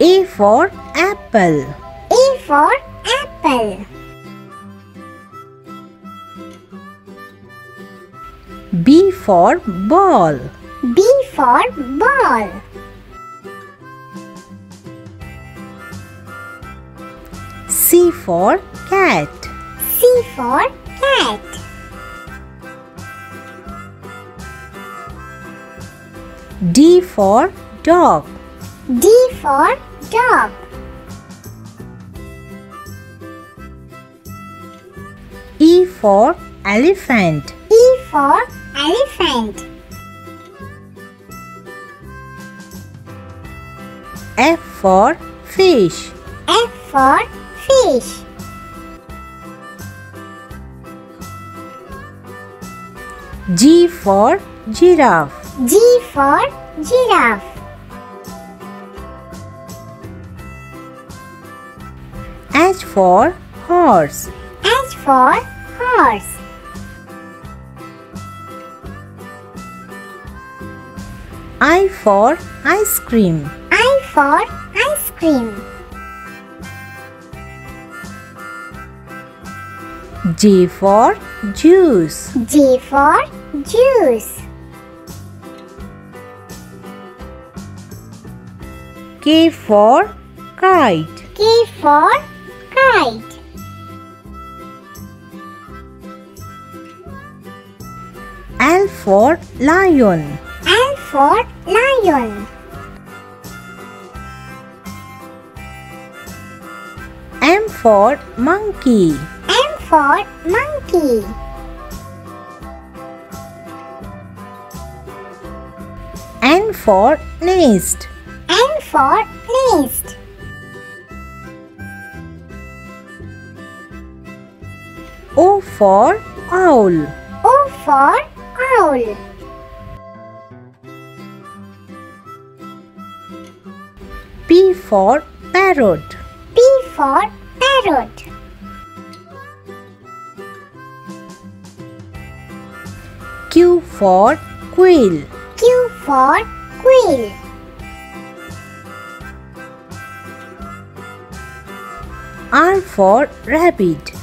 A for apple. A for apple. B for ball. B for ball. C for cat. C for cat. D for dog. D for dog. E for elephant. E for elephant. F for fish. F for fish. G for giraffe. G for giraffe. H for horse. H for horse. I for ice cream. I for ice cream. J for juice. J for juice. K for kite. K for kite. L for lion. L for lion. M for monkey. M for monkey. N for nest. N for nest. For owl. O for owl. P for parrot. P for parrot. Q for quail. Q for quail. R for rabbit.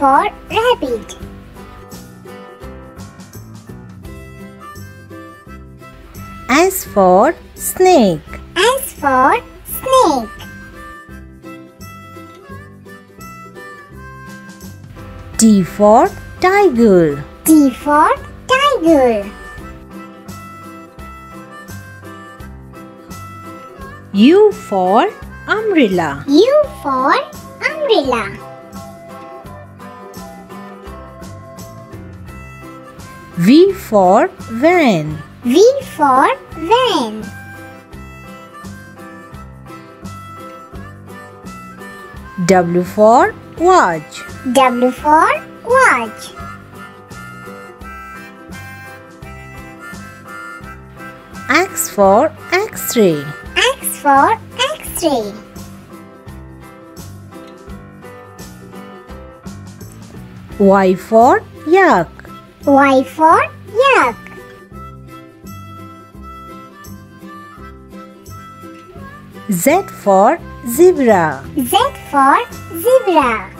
For rabbit. S for snake. S for snake. T for tiger. T for tiger. U for umbrella. U for umbrella. V for van. V for van. W for watch. W for watch. X for x-ray. X for X-ray. Y for yak. Y for yak. Z for zebra. Z for zebra.